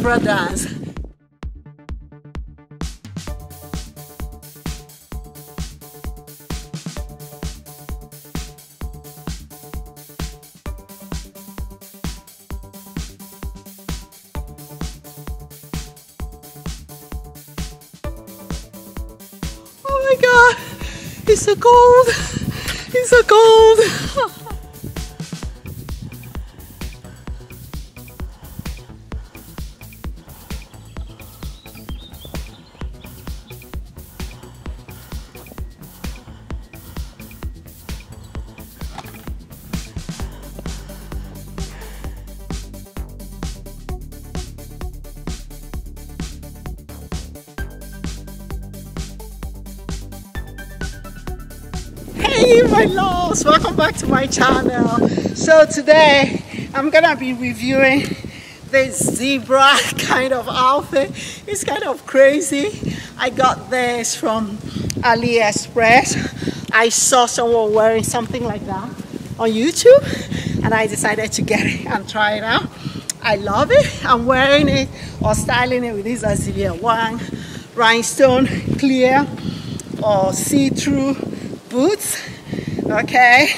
zebra dance. Oh my god, it's so cold. It's so cold. Hey my loves, welcome back to my channel. So today I'm gonna be reviewing this zebra kind of outfit. It's kind of crazy. I got this from AliExpress. I saw someone wearing something like that on YouTube and I decided to get it and try it out. I love it. I'm wearing it or styling it with this Azalea Wang rhinestone clear or see-through boots okay?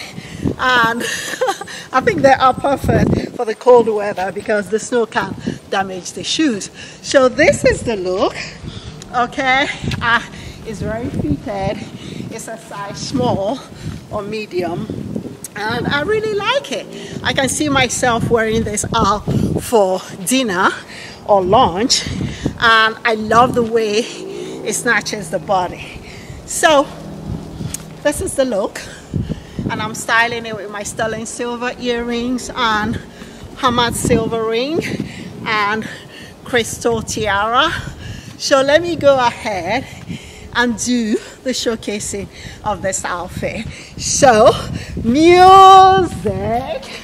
And I think they are perfect for the cold weather because the snow can damage the shoes. So this is the look okay? Uh, it's very fitted. It's a size small or medium. And I really like it. I can see myself wearing this out for dinner or lunch. And I love the way it snatches the body. So this is the look and I'm styling it with my sterling silver earrings and hammered silver ring and crystal tiara. So let me go ahead and do the showcasing of this outfit. So music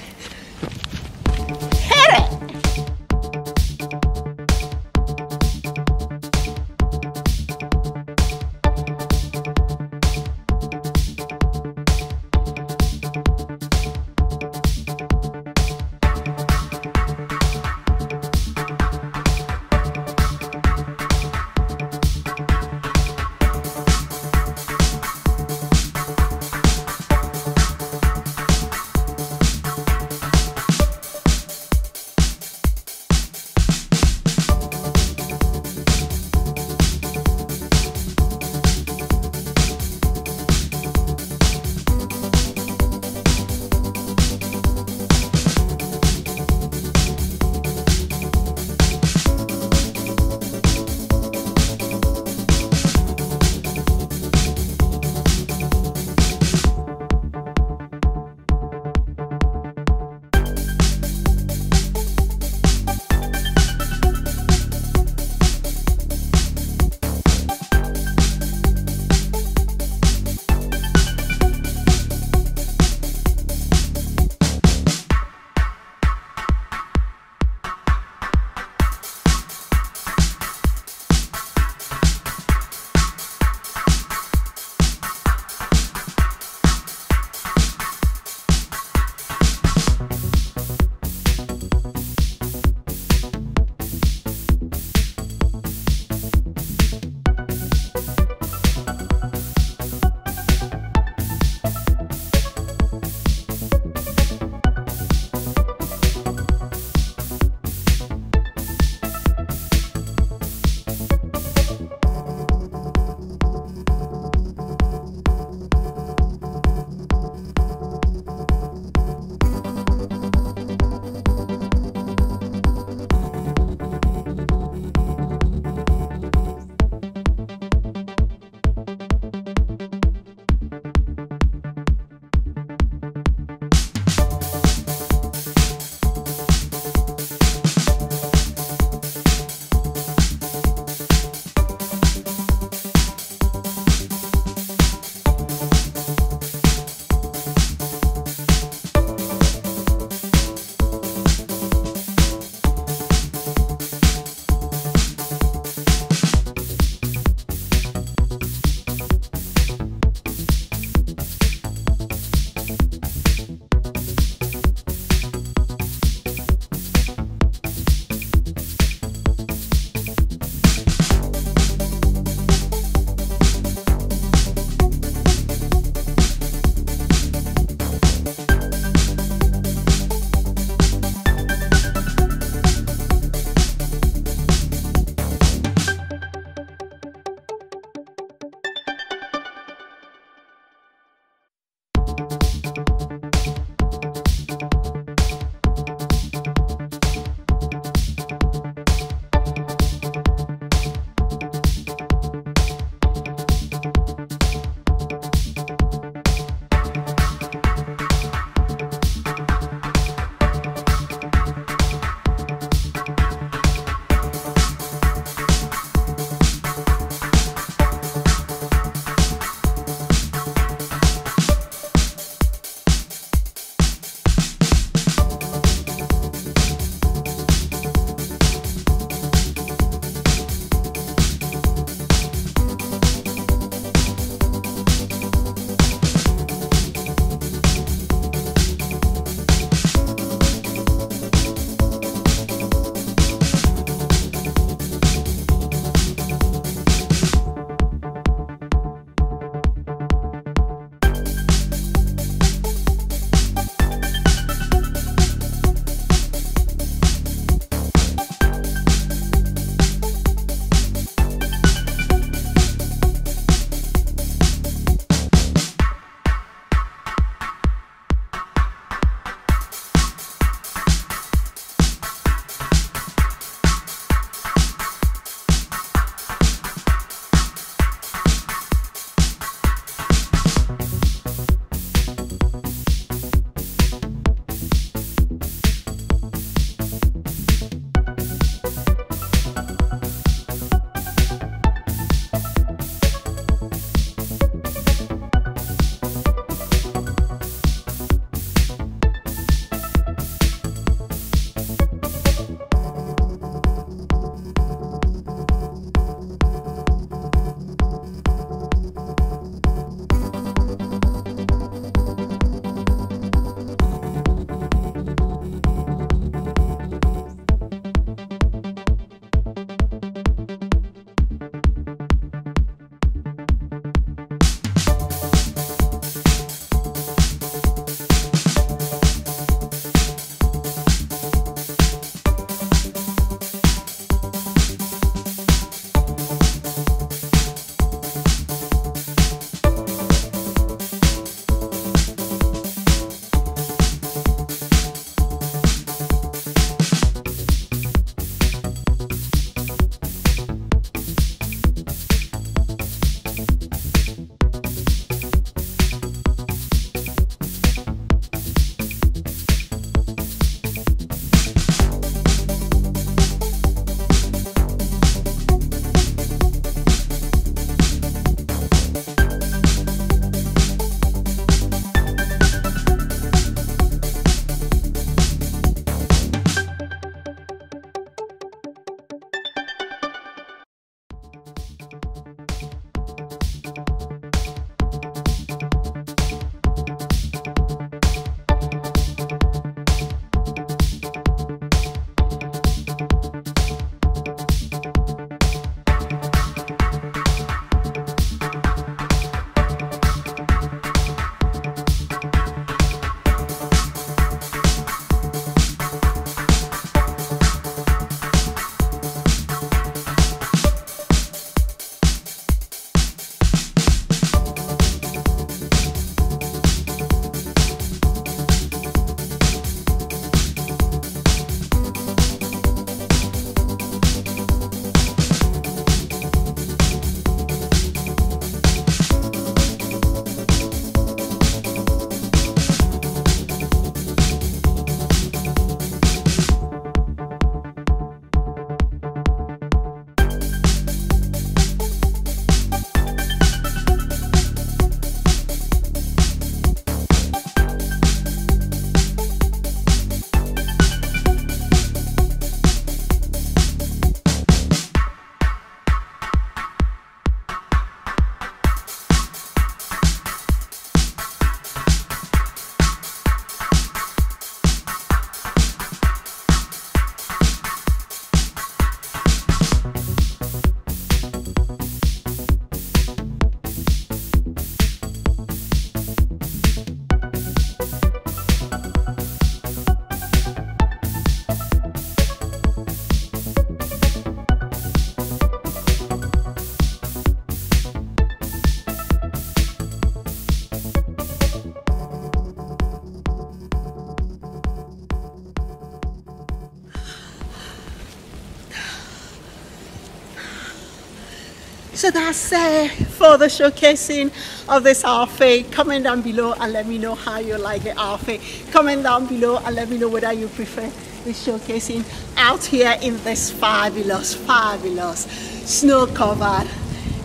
So that's it for the showcasing of this outfit. Comment down below and let me know how you like the outfit. Comment down below and let me know whether you prefer the showcasing out here in this fabulous, fabulous snow-covered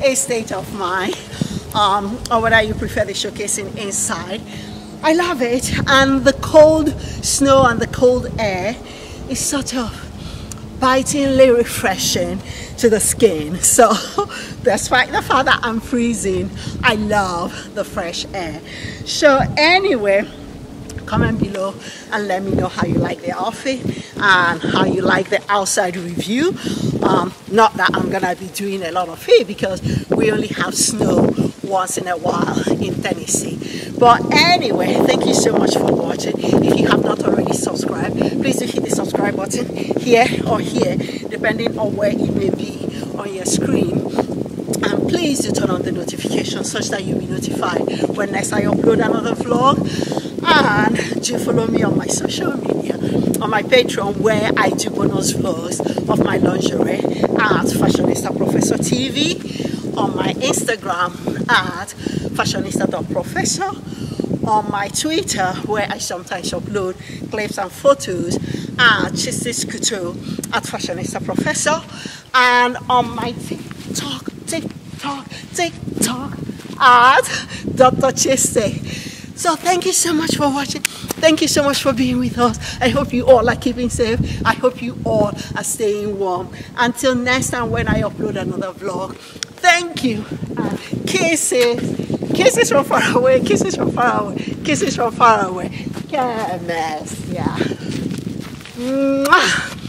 estate of mine. Um, or whether you prefer the showcasing inside. I love it and the cold snow and the cold air is sort of bitingly refreshing to the skin. So despite the fact that I'm freezing, I love the fresh air. So anyway, comment below and let me know how you like the outfit and how you like the outside review. Um, not that I'm gonna be doing a lot of it because we only have snow once in a while in Tennessee. But anyway, thank you so much for watching. If you have not already subscribed, please do hit the subscribe button here or here, depending on where it may be on your screen. And please do turn on the notification such that you'll be notified when next I upload another vlog. And do follow me on my social media, on my Patreon where I do bonus vlogs of my lingerie at Fashionista Professor TV, on my Instagram at fashionista.professor, on my Twitter where I sometimes upload clips and photos at Chistick Couture at Fashionista Professor and on my TikTok, TikTok, TikTok at Dr. Chistick. So thank you so much for watching. Thank you so much for being with us. I hope you all are keeping safe. I hope you all are staying warm. Until next time when I upload another vlog, thank you. And kisses. Kisses from far away, kisses from far away, kisses from far away. Goodness, yeah. Mwah.